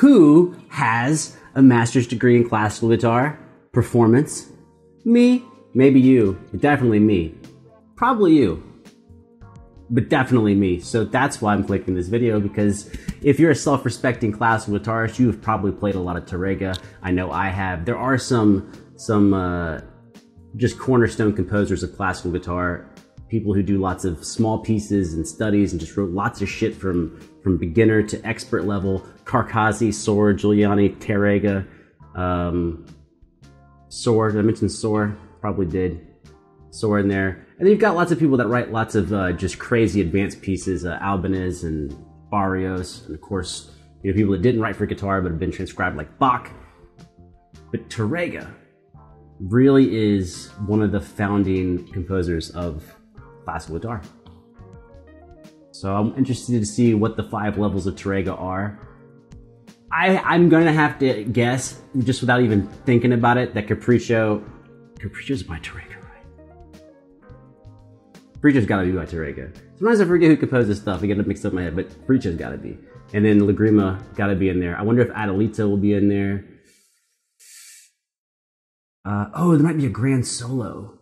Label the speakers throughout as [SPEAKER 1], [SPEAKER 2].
[SPEAKER 1] Who has a master's degree in classical guitar? Performance? Me? Maybe you, but definitely me. Probably you. But definitely me. So that's why I'm clicking this video because if you're a self-respecting classical guitarist, you've probably played a lot of Tarrega. I know I have. There are some some uh, just cornerstone composers of classical guitar, people who do lots of small pieces and studies and just wrote lots of shit from from beginner to expert level. Carcassi, Sor, Giuliani, Tarrega, um, Sor. Did I mention Sor? Probably did. Sor in there. And then you've got lots of people that write lots of uh, just crazy advanced pieces, uh, Albeniz and Barrios, and of course, you know, people that didn't write for guitar but have been transcribed like Bach. But Tarrega really is one of the founding composers of classical guitar. So I'm interested to see what the five levels of Tarrega are. I, I'm gonna have to guess, just without even thinking about it, that Capriccio, Capriccio's by Tarrega, right? Capriccio's gotta be by Tarrega. Sometimes I forget who composed this stuff, I get it mixed up in my head, but Capriccio's gotta be. And then Lagrima gotta be in there. I wonder if Adelita will be in there. Uh, oh, there might be a grand solo.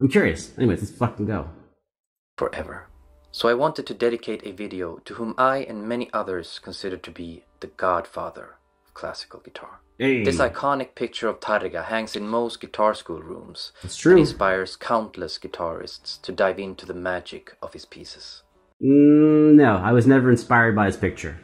[SPEAKER 1] I'm curious. Anyways, let's fucking go.
[SPEAKER 2] forever. So I wanted to dedicate a video to whom I and many others consider to be the godfather of classical guitar.
[SPEAKER 1] Hey.
[SPEAKER 2] This iconic picture of Tarrega hangs in most guitar school rooms
[SPEAKER 1] It's true.
[SPEAKER 2] and inspires countless guitarists to dive into the magic of his pieces.
[SPEAKER 1] Mm, no, I was never inspired by his picture.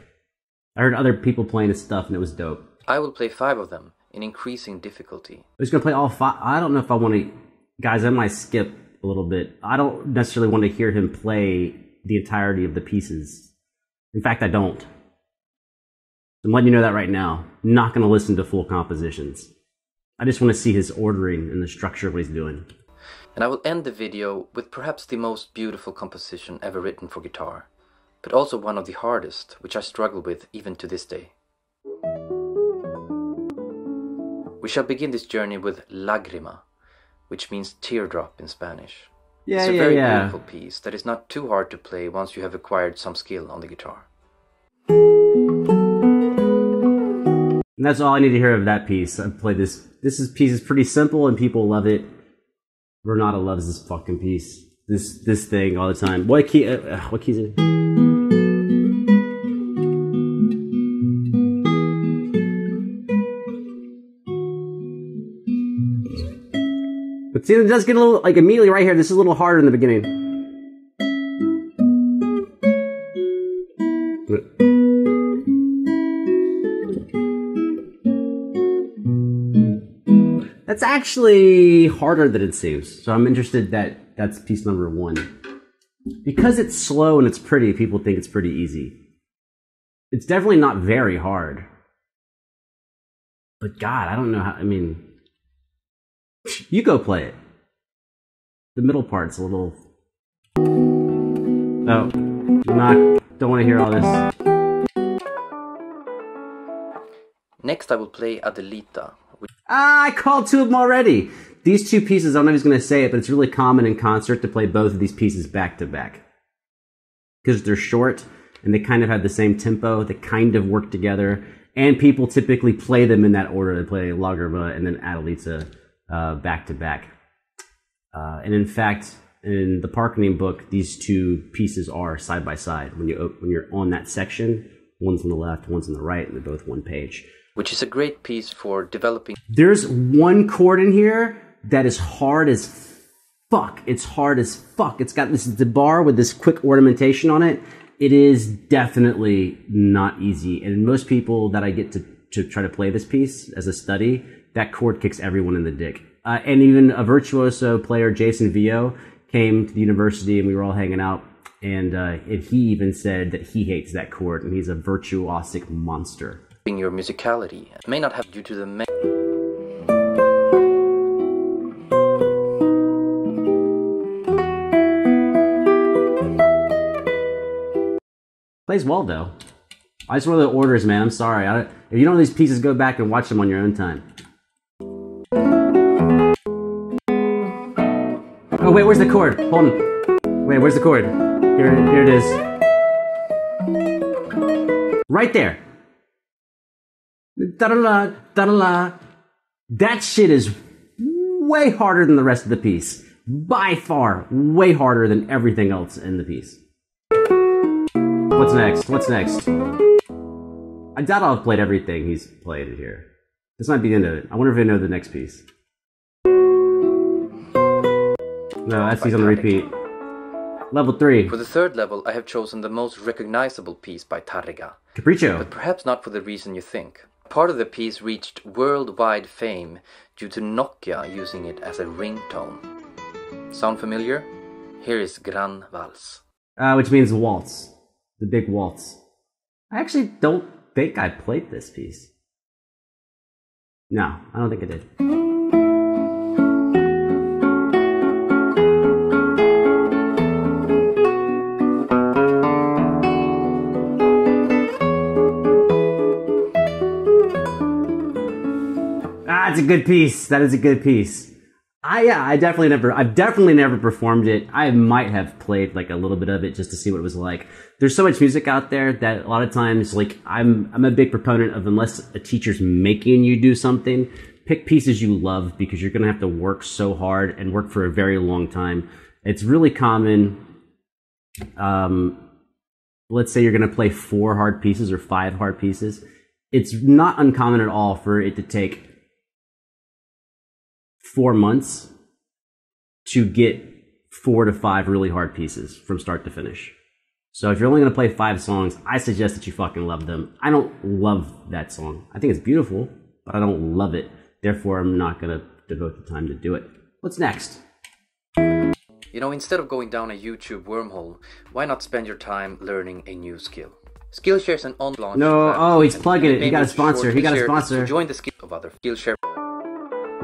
[SPEAKER 1] I heard other people playing his stuff and it was dope.
[SPEAKER 2] I will play five of them in increasing difficulty.
[SPEAKER 1] I was gonna play all five. I don't know if I want to, guys. I might skip a little bit. I don't necessarily want to hear him play the entirety of the pieces. In fact, I don't. I'm letting you know that right now. I'm not gonna listen to full compositions. I just want to see his ordering and the structure of what he's doing.
[SPEAKER 2] And I will end the video with perhaps the most beautiful composition ever written for guitar, but also one of the hardest, which I struggle with even to this day. We shall begin this journey with Lagrima, which means teardrop in Spanish.
[SPEAKER 1] Yeah,
[SPEAKER 2] it's a
[SPEAKER 1] yeah,
[SPEAKER 2] very
[SPEAKER 1] yeah.
[SPEAKER 2] beautiful piece that is not too hard to play once you have acquired some skill on the guitar.
[SPEAKER 1] And that's all I need to hear of that piece. I played this. This is, piece is pretty simple and people love it. Renata loves this fucking piece. This this thing all the time. What key? Uh, uh, what key is it? See, it does get a little like immediately right here. This is a little harder in the beginning. That's actually harder than it seems. So I'm interested that that's piece number one. Because it's slow and it's pretty, people think it's pretty easy. It's definitely not very hard. But God, I don't know how. I mean, you go play it. The middle part's a little. Oh, not. Don't want to hear all this.
[SPEAKER 2] Next, I will play Adelita, which
[SPEAKER 1] Ah, I called two of them already. These two pieces, I don't know if he's going to say it, but it's really common in concert to play both of these pieces back to back. Because they're short and they kind of have the same tempo, they kind of work together, and people typically play them in that order. They play Lagrima and then Adelita back to back. Uh, and in fact, in the Parkening book, these two pieces are side by side. When you when you're on that section, one's on the left, one's on the right, and they're both one page.
[SPEAKER 2] which is a great piece for developing
[SPEAKER 1] There's one chord in here that is hard as fuck. It's hard as fuck. It's got this the bar with this quick ornamentation on it. It is definitely not easy. And most people that I get to, to try to play this piece as a study, that chord kicks everyone in the dick. Uh, and even a virtuoso player, Jason Vieaux, came to the university and we were all hanging out. And, uh, and he even said that he hates that chord and he's a virtuosic monster.
[SPEAKER 2] your musicality. It may not have due to the ma-
[SPEAKER 1] Plays well though. I just one of the orders, man. I'm sorry. I if you don't know these pieces, go back and watch them on your own time. Wait, where's the chord? Hold on. Wait, where's the chord? Here, here it is. Right there. Da da da da da. That shit is way harder than the rest of the piece. By far, way harder than everything else in the piece. What's next? What's next? I doubt I'll have played everything he's played here. This might be the end of it. I wonder if I know the next piece. No, that's he's on the repeat. Level 3.
[SPEAKER 2] For the third level, I have chosen the most recognizable piece by Tarrega,
[SPEAKER 1] Capriccio.
[SPEAKER 2] but perhaps not for the reason you think. Part of the piece reached worldwide fame due to Nokia using it as a ringtone. Sound familiar? Here is Gran Vals.
[SPEAKER 1] Uh, which means waltz. The big waltz. I actually don't think I played this piece. No, I don't think I did. It's a good piece. That is a good piece. I yeah, I definitely never I've definitely never performed it. I might have played like a little bit of it just to see what it was like. There's so much music out there that a lot of times like I'm I'm a big proponent of unless a teacher's making you do something, pick pieces you love because you're going to have to work so hard and work for a very long time. It's really common um let's say you're going to play four hard pieces or five hard pieces. It's not uncommon at all for it to take four months to get four to five really hard pieces from start to finish. So if you're only going to play five songs, I suggest that you fucking love them. I don't love that song. I think it's beautiful, but I don't love it. Therefore, I'm not going to devote the time to do it. What's next?
[SPEAKER 2] You know, instead of going down a YouTube wormhole, why not spend your time learning a new skill? Skillshare is an online
[SPEAKER 1] No, oh, he's plugging it. He got a sponsor. He got a sponsor.
[SPEAKER 2] Join the skill of other Skillshare.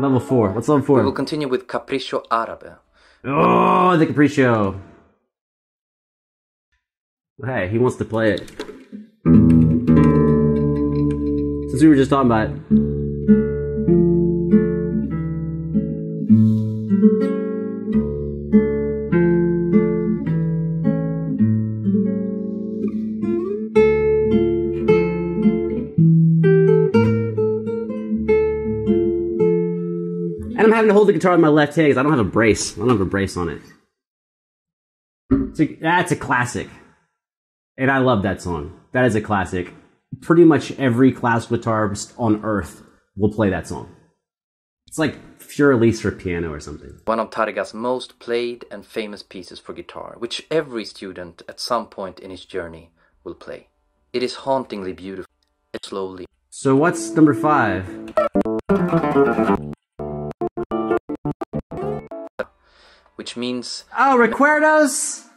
[SPEAKER 1] Level four. What's level four?
[SPEAKER 2] We will continue with Capricho Arabe.
[SPEAKER 1] Oh, the Capriccio. Hey, he wants to play it. Since we were just talking about it. To hold the guitar with my left hand because I don't have a brace. I don't have a brace on it. It's a- that's a classic. And I love that song. That is a classic. Pretty much every classical guitarist on earth will play that song. It's like Für Elise for piano or something.
[SPEAKER 2] One of Tarrega's most played and famous pieces for guitar, which every student at some point in his journey will play. It is hauntingly beautiful, and slowly.
[SPEAKER 1] So what's number five?
[SPEAKER 2] Which means
[SPEAKER 1] Oh, Recuerdos!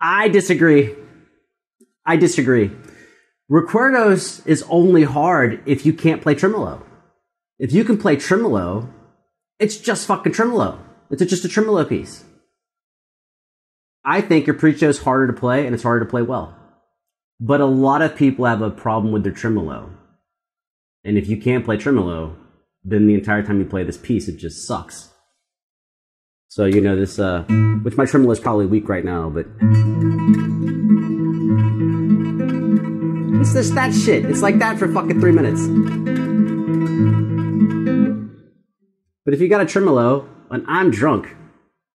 [SPEAKER 1] I disagree. I disagree. Recuerdos is only hard if you can't play tremolo. If you can play tremolo, it's just fucking tremolo. It's just a tremolo piece. I think your pre is harder to play and it's harder to play well. But a lot of people have a problem with their tremolo. And if you can't play tremolo, then the entire time you play this piece, it just sucks. So, you know, this, uh, which my tremolo is probably weak right now, but. It's just that shit. It's like that for fucking three minutes. But if you got a tremolo, and I'm drunk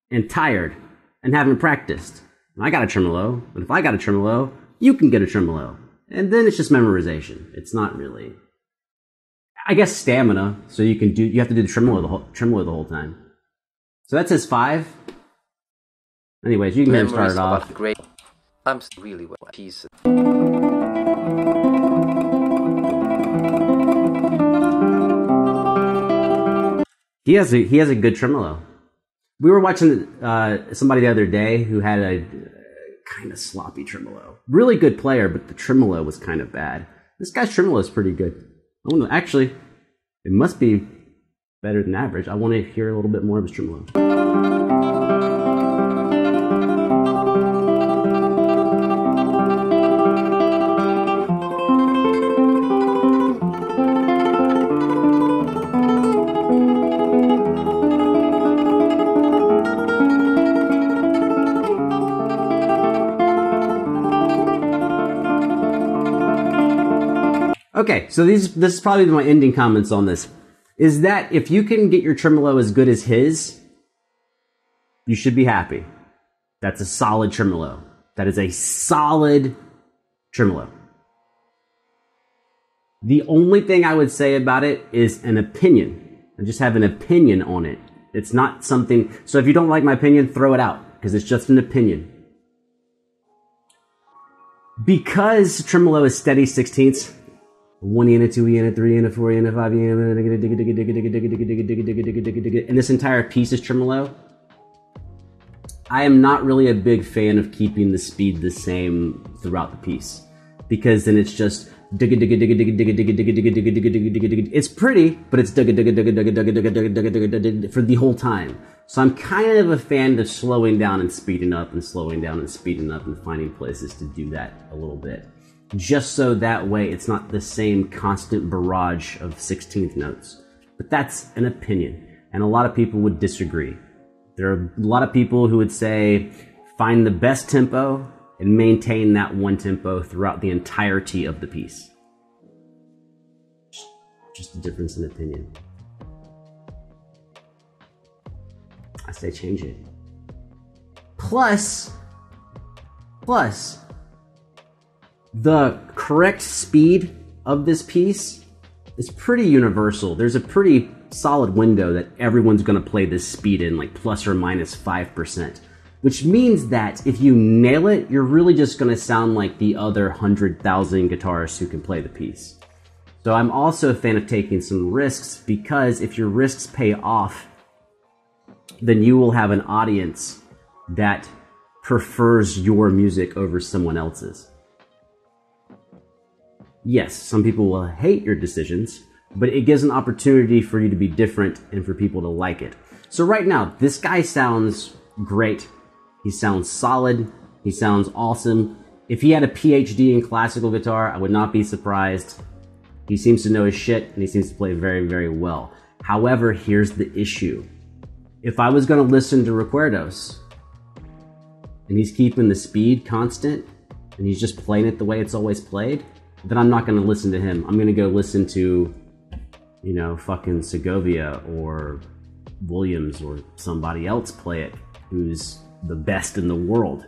[SPEAKER 1] and tired and haven't practiced, and I got a tremolo, and if I got a tremolo, you can get a tremolo. And then it's just memorization. It's not really. I guess stamina, so you can do. You have to do the tremolo the whole tremolo the whole time. So that says five. Anyways, you can hear him start it off.
[SPEAKER 2] great. I'm really well pieces.
[SPEAKER 1] He has a he has a good tremolo. We were watching uh, somebody the other day who had a uh, kind of sloppy tremolo. Really good player, but the tremolo was kind of bad. This guy's tremolo is pretty good. I want to actually, it must be better than average. I want to hear a little bit more of his tremolo. Okay, so these this is probably my ending comments on this. Is that if you can get your tremolo as good as his, you should be happy. That's a solid tremolo. That is a solid tremolo. The only thing I would say about it is an opinion. I just have an opinion on it. It's not something. So if you don't like my opinion, throw it out because it's just an opinion. Because tremolo is steady sixteenths, one E a two E a three a four E a five E digga, and this entire piece is tremolo. I am not really a big fan of keeping the speed the same throughout the piece because then it's just digga digga digga digga digga digga digga digga digga digga digga digga digga. It's pretty, but it's digga digga digga digga digga digga digga digga digga digga for the whole time. So I'm kind of a fan of slowing down and speeding up and slowing down and speeding up and finding places to do that a little bit. Just so that way it's not the same constant barrage of 16th notes. But that's an opinion, and a lot of people would disagree. There are a lot of people who would say find the best tempo and maintain that one tempo throughout the entirety of the piece. Just a difference in opinion. I say change it. Plus, plus, the correct speed of this piece is pretty universal. There's a pretty solid window that everyone's going to play this speed in, like plus or minus 5%. Which means that if you nail it, you're really just going to sound like the other 100,000 guitarists who can play the piece. So I'm also a fan of taking some risks because if your risks pay off, then you will have an audience that prefers your music over someone else's. Yes, some people will hate your decisions, but it gives an opportunity for you to be different and for people to like it. So right now, this guy sounds great. He sounds solid. He sounds awesome. If he had a PhD in classical guitar, I would not be surprised. He seems to know his shit and he seems to play very, very well. However, here's the issue. If I was going to listen to Recuerdos and he's keeping the speed constant and he's just playing it the way it's always played, then I'm not going to listen to him. I'm going to go listen to, you know, fucking Segovia or Williams or somebody else play it who's the best in the world.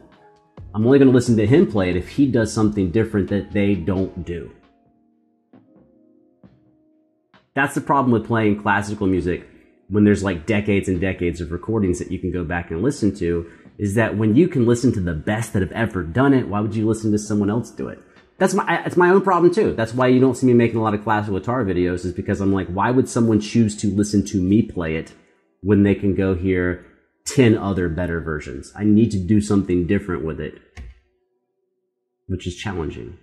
[SPEAKER 1] I'm only going to listen to him play it if he does something different that they don't do. That's the problem with playing classical music when there's like decades and decades of recordings that you can go back and listen to is that when you can listen to the best that have ever done it, why would you listen to someone else do it? That's my it's my own problem too. That's why you don't see me making a lot of classical guitar videos is because I'm like, why would someone choose to listen to me play it when they can go hear 10 other better versions? I need to do something different with it, which is challenging.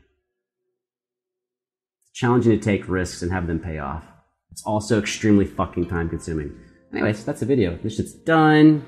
[SPEAKER 1] It's challenging to take risks and have them pay off. It's also extremely fucking time consuming. Anyways, that's the video. This shit's done.